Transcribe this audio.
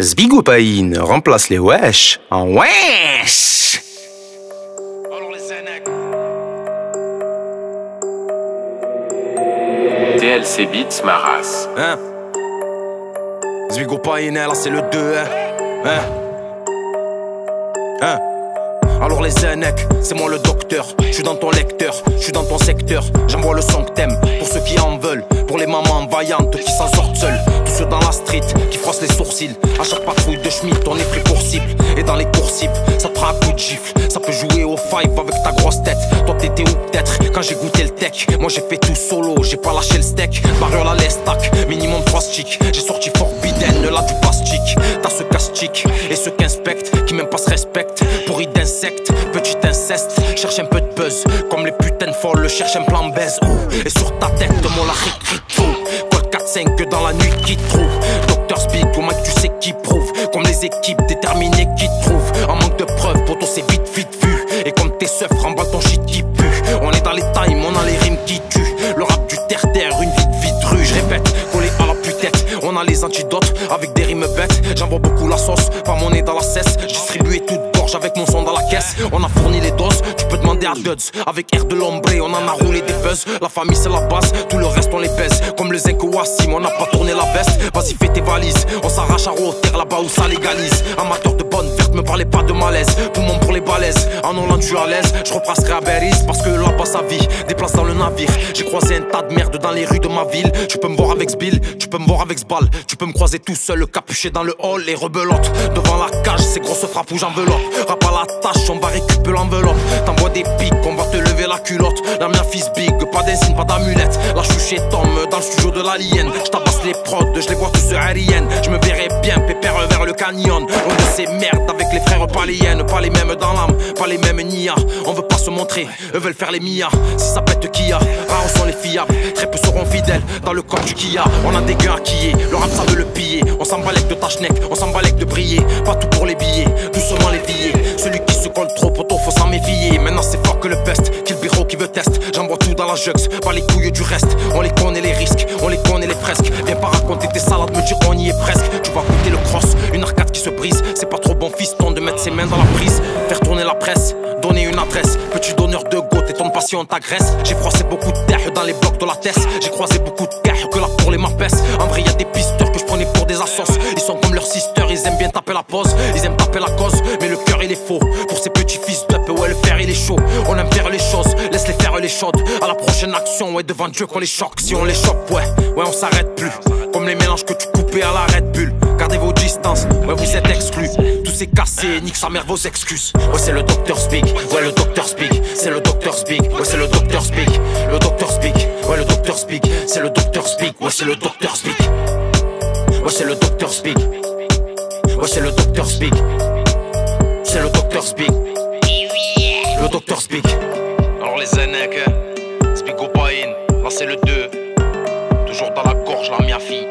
Zbigoupaïne remplace les wesh en wesh. Alors les Zenek. TLC Beats ma race. Hein? Là c'est le 2, hein? Hein? Hein? Alors les Zenek, c'est moi le docteur. Je suis dans ton lecteur, je suis dans ton secteur. J'envoie le son que t'aimes pour ceux qui en veulent. Pour les mamans vaillantes qui s'en sortent seules. Tous ceux dans la street qui froissent les sourcils. À chaque patrouille de Schmitt, on est pris pour cible. Et dans les coursives, ça te prend un coup de gifle. Ça peut jouer au five avec ta grosse tête. Toi t'étais où peut-être quand j'ai goûté le tech? Moi j'ai fait tout solo, j'ai pas lâché le steak. Barrière la lestac, minimum 3 sticks. J'ai sorti Forbidden, là du pastic. T'as ce castique et ceux qui inspectent, qui même pas se respectent. Pourri d'insectes, petit inceste. Cherche un peu de buzz, comme les putains folles, cherche un plan baise. Et sur ta tête, mon la récrit tout. Code 4-5 que dans la nuit qui trouve? Docteur Speak, au moins tu sais qui prouve. Comme les équipes déterminées qui trouvent. En manque de preuves, poto c'est vite vite vu. Et comme tes seufs, remballe ton shit qui pue. On est dans les times, on a les rimes qui tuent. Le rap du terre-terre, une vie de vite rue. Je répète, collé à la putette. On a les antidotes avec des rimes bêtes. J'envoie beaucoup la sauce, pas mon nez dans la cesse. Distribué toute avec mon son dans la caisse. On a fourni les doses, tu peux demander à Duds. Avec air de l'ombre, on en a roulé des buzz. La famille c'est la base, tout le reste on les pèse. Comme le zinc Wassim, on n'a pas tourné la veste. Vas-y, fais tes valises, on s'arrache à terre là-bas où ça légalise. Amateur de bonne verte, me parlez pas de malaise. Pour les Hollande je suis à l'aise. Je reprasserai à Beris parce que là-bas sa vie. Déplace dans le navire, j'ai croisé un tas de merde dans les rues de ma ville. Tu peux me voir avec Sbill, tu peux me voir avec Sbal. Tu peux me croiser tout seul, capuché dans le hall, les rebelotes. Devant la cage, ces grosses frappes où j'enveloppe. Rap à la tâche, on va récupérer l'enveloppe. T'envoies des pics, on va te lever la culotte. La mienne fils big, pas d'insigne, pas d'amulette. La chouche Tom dans le studio de l'alien. Je tabasse les prods, je les vois tous sur aérienne. On de ces merdes avec les frères paléennes. Pas les mêmes dans l'âme, pas les mêmes nia. On veut pas se montrer, eux veulent faire les Mia. Si ça pète Kia, rares sont les fiables. Très peu seront fidèles dans le corps du Kia. On a des gars qui est, le rap ça veut le piller. On s'embalèque de schneck, on s'embalèque de briller. Pas tout pour les billets, doucement les billets. Celui qui se colle trop, poteau, faut s'en méfier. Maintenant c'est fort que le best, kill bureau qui veut test. J'envoie tout dans la jugs, pas les couilles du reste. On les connaît les risques, on les connaît les fresques. Viens pas raconter tes salades, me dire on y est presque. Mettre ses mains dans la prise. Faire tourner la presse, donner une adresse. Petit donneur de go, t'es ton passion t'agresse. J'ai froissé beaucoup de terre dans les blocs de la tête. J'ai croisé beaucoup de terre que pour les m'apaisse. En vrai, y a des pisteurs que je prenais pour des assos. Ils sont comme leurs sisters, ils aiment bien taper la pause. Ils aiment taper la cause, mais le cœur il est faux. Pour ces petits fils d'up, ouais, le fer il est chaud. On aime faire les choses, laisse les faire les chaudes. À la prochaine action, ouais, devant Dieu qu'on les choque. Si on les chope, ouais, ouais, on s'arrête plus. Comme les mélanges que tu coupais à la Red Bull. Gardez vos distances, ouais, vous êtes exclus. Tout c'est cassé, nique sa mère vos excuses. Ouais, c'est le docteur speak, ouais, le docteur speak. C'est le docteur speak, ouais, c'est le docteur speak. Le docteur speak, ouais, le docteur speak. C'est le docteur speak, ouais, c'est le docteur speak. Ouais, c'est le docteur speak. Ouais, c'est le docteur speak. C'est le docteur speak. Le docteur speak. Alors les hein, speak au là c'est le 2. Toujours dans la gorge, la mia fille.